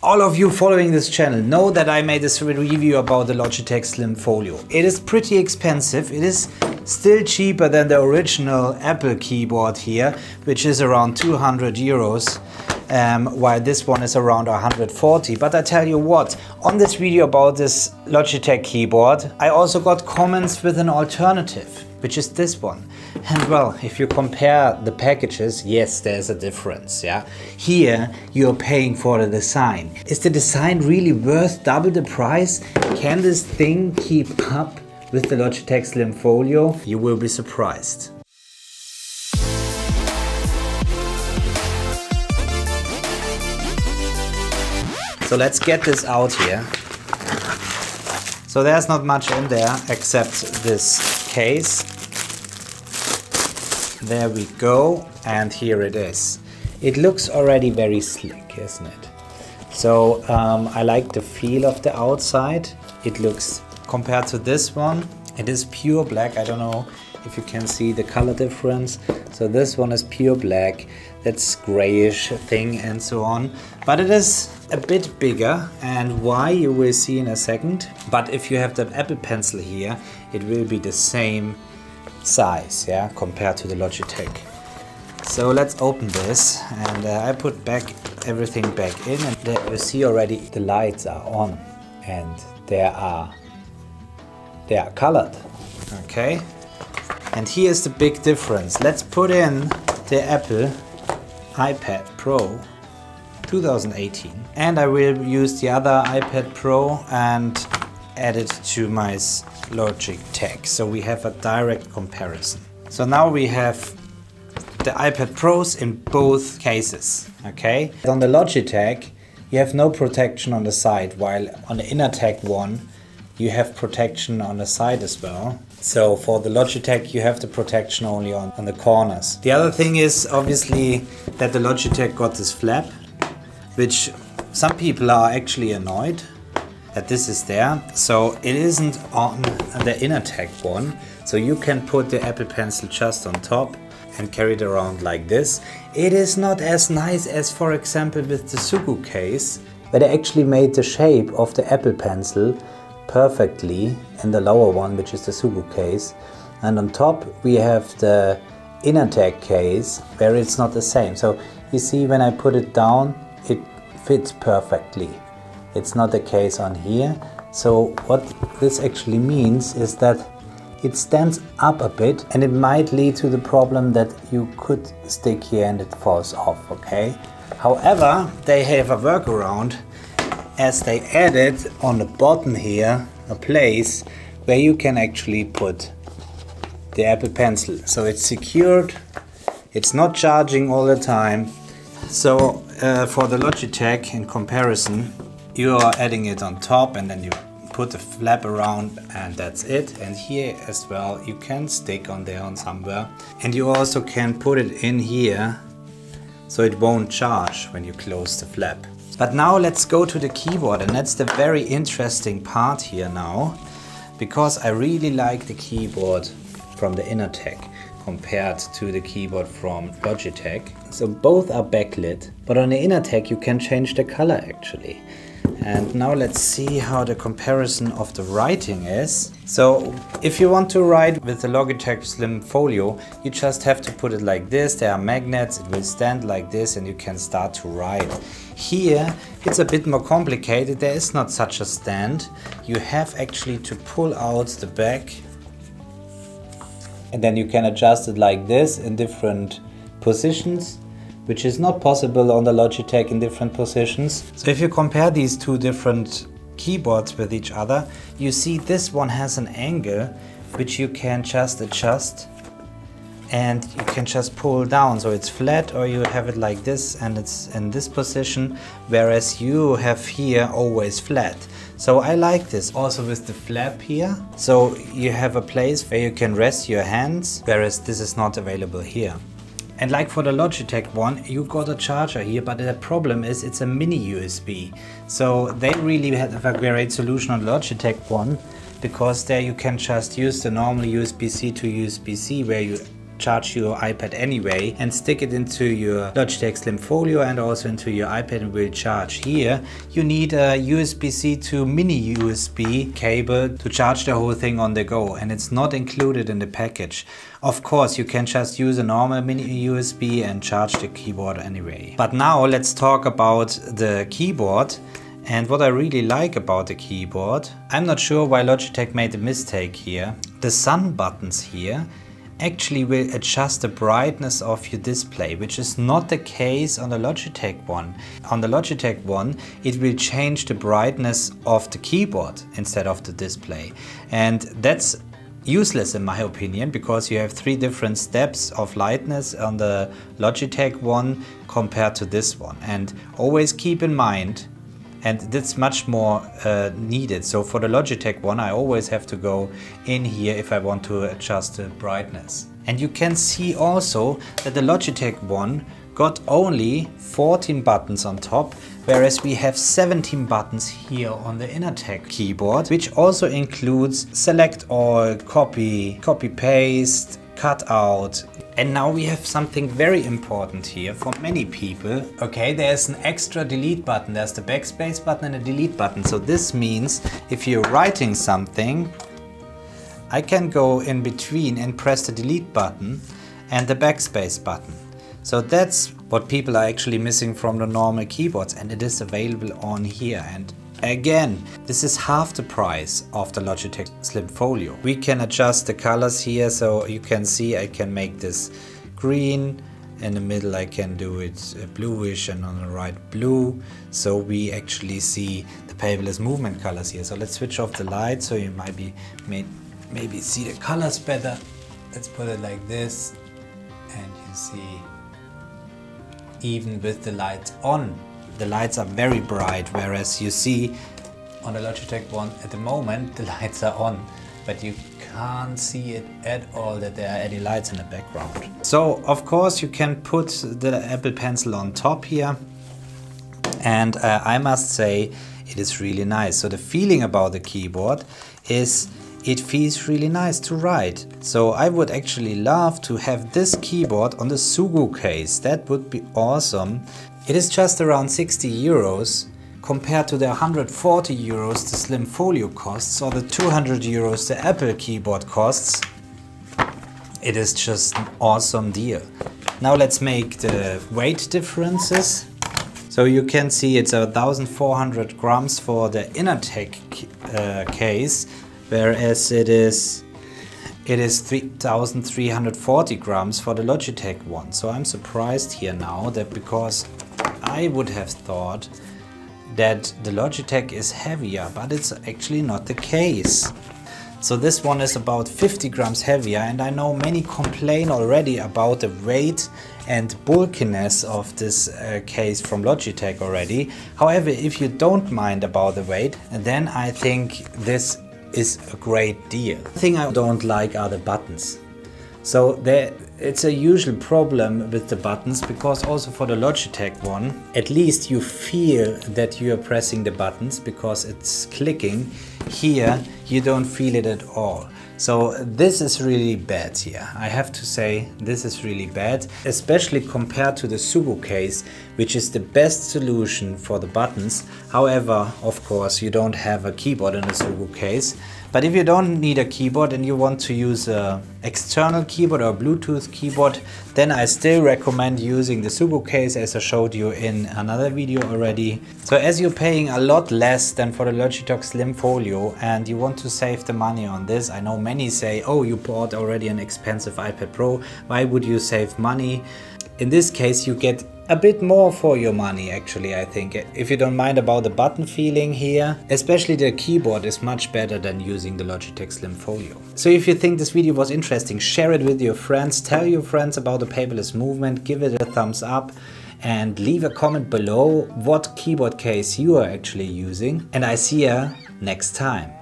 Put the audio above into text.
All of you following this channel know that I made this review about the Logitech Slim Folio. It is pretty expensive. It is still cheaper than the original Apple keyboard here, which is around 200 euros. Um, while this one is around 140. But I tell you what, on this video about this Logitech keyboard, I also got comments with an alternative which is this one. And well, if you compare the packages, yes, there's a difference, yeah. Here, you're paying for the design. Is the design really worth double the price? Can this thing keep up with the Logitech Slim Folio? You will be surprised. So let's get this out here. So there's not much in there except this case. There we go, and here it is. It looks already very slick, isn't it? So um, I like the feel of the outside. It looks, compared to this one, it is pure black. I don't know if you can see the color difference. So this one is pure black, that's grayish thing and so on. But it is a bit bigger and why you will see in a second. But if you have the Apple Pencil here, it will be the same size, yeah, compared to the Logitech. So let's open this and uh, I put back everything back in and there you see already the lights are on and they are they are colored. Okay. And here's the big difference. Let's put in the Apple iPad Pro 2018 and I will use the other iPad Pro and add it to my Logitech so we have a direct comparison. So now we have the iPad Pros in both cases, okay? On the Logitech you have no protection on the side while on the Inateck one you have protection on the side as well. So for the Logitech you have the protection only on, on the corners. The other thing is obviously that the Logitech got this flap which some people are actually annoyed that this is there. So it isn't on the Inateck one. So you can put the Apple Pencil just on top and carry it around like this. It is not as nice as for example with the Zugu case, where they actually made the shape of the Apple Pencil perfectly in the lower one, which is the Zugu case. And on top we have the Inateck case, where it's not the same. So you see when I put it down, it fits perfectly. It's not the case on here. So what this actually means is that it stands up a bit and it might lead to the problem that you could stick here and it falls off, okay? However, they have a workaround as they added on the bottom here a place where you can actually put the Apple Pencil. So it's secured, it's not charging all the time. So uh, for the Logitech in comparison, you are adding it on top and then you put the flap around and that's it. And here as well, you can stick on there on somewhere. And you also can put it in here so it won't charge when you close the flap. But now let's go to the keyboard and that's the very interesting part here now because I really like the keyboard from the Inateck compared to the keyboard from Logitech. So both are backlit, but on the Inateck you can change the color actually. And now let's see how the comparison of the writing is. So if you want to write with the Logitech Slim Folio, you just have to put it like this. There are magnets, it will stand like this and you can start to write. Here it's a bit more complicated. There is not such a stand. You have actually to pull out the back and then you can adjust it like this in different positions which is not possible on the Logitech in different positions. So if you compare these two different keyboards with each other, you see this one has an angle which you can just adjust and you can just pull down. So it's flat or you have it like this and it's in this position whereas you have here always flat. So I like this. Also with the flap here. So you have a place where you can rest your hands whereas this is not available here and like for the Logitech one, you got a charger here, but the problem is it's a mini USB. So they really have a great solution on Logitech one, because there you can just use the normal USB-C to USB-C where you charge your iPad anyway and stick it into your Logitech Slim Folio and also into your iPad and will charge. Here you need a USB-C to mini USB cable to charge the whole thing on the go and it's not included in the package. Of course you can just use a normal mini USB and charge the keyboard anyway. But now let's talk about the keyboard and what I really like about the keyboard, I'm not sure why Logitech made a mistake here. The sun buttons here actually will adjust the brightness of your display, which is not the case on the Logitech one. On the Logitech one, it will change the brightness of the keyboard instead of the display. And that's useless in my opinion because you have three different steps of lightness on the Logitech one compared to this one. And always keep in mind and that's much more uh, needed. So for the Logitech one, I always have to go in here if I want to adjust the brightness. And you can see also that the Logitech one got only 14 buttons on top, whereas we have 17 buttons here on the Inateck keyboard, which also includes select all, copy, copy paste, cut out, and now we have something very important here for many people. Okay, there's an extra delete button. There's the backspace button and a delete button. So this means if you're writing something, I can go in between and press the delete button and the backspace button. So that's what people are actually missing from the normal keyboards and it is available on here. And Again, this is half the price of the Logitech Slim Folio. We can adjust the colors here so you can see I can make this green. In the middle I can do it uh, bluish and on the right blue. So we actually see the paperless movement colors here. So let's switch off the light so you might be may, maybe see the colors better. Let's put it like this and you see even with the lights on the lights are very bright, whereas you see on the Logitech one at the moment the lights are on, but you can't see it at all that there are any lights in the background. So of course you can put the Apple Pencil on top here and uh, I must say it is really nice. So the feeling about the keyboard is it feels really nice to write. So I would actually love to have this keyboard on the Zugu case. That would be awesome it is just around 60 euros compared to the 140 euros the Slim Folio costs or the 200 euros the Apple keyboard costs. It is just an awesome deal. Now let's make the weight differences. So you can see it's a 1400 grams for the Inateck uh, case, whereas it is it is 3340 grams for the Logitech one. So I'm surprised here now that because I would have thought that the Logitech is heavier, but it's actually not the case. So this one is about 50 grams heavier and I know many complain already about the weight and bulkiness of this uh, case from Logitech already. However, if you don't mind about the weight, then I think this is a great deal. The thing I don't like are the buttons. So there, it's a usual problem with the buttons because also for the Logitech one, at least you feel that you are pressing the buttons because it's clicking. Here, you don't feel it at all. So this is really bad here. I have to say this is really bad, especially compared to the Zugu case, which is the best solution for the buttons. However, of course, you don't have a keyboard in the Zugu case. But if you don't need a keyboard and you want to use a external keyboard or Bluetooth keyboard, then I still recommend using the Zugu case as I showed you in another video already. So as you're paying a lot less than for the Logitech Slim Folio and you want to save the money on this, I know many say, oh, you bought already an expensive iPad Pro, why would you save money? In this case, you get a bit more for your money actually I think if you don't mind about the button feeling here especially the keyboard is much better than using the Logitech Slim Folio. So if you think this video was interesting share it with your friends tell your friends about the paperless movement give it a thumbs up and leave a comment below what keyboard case you are actually using and I see you next time.